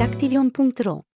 Te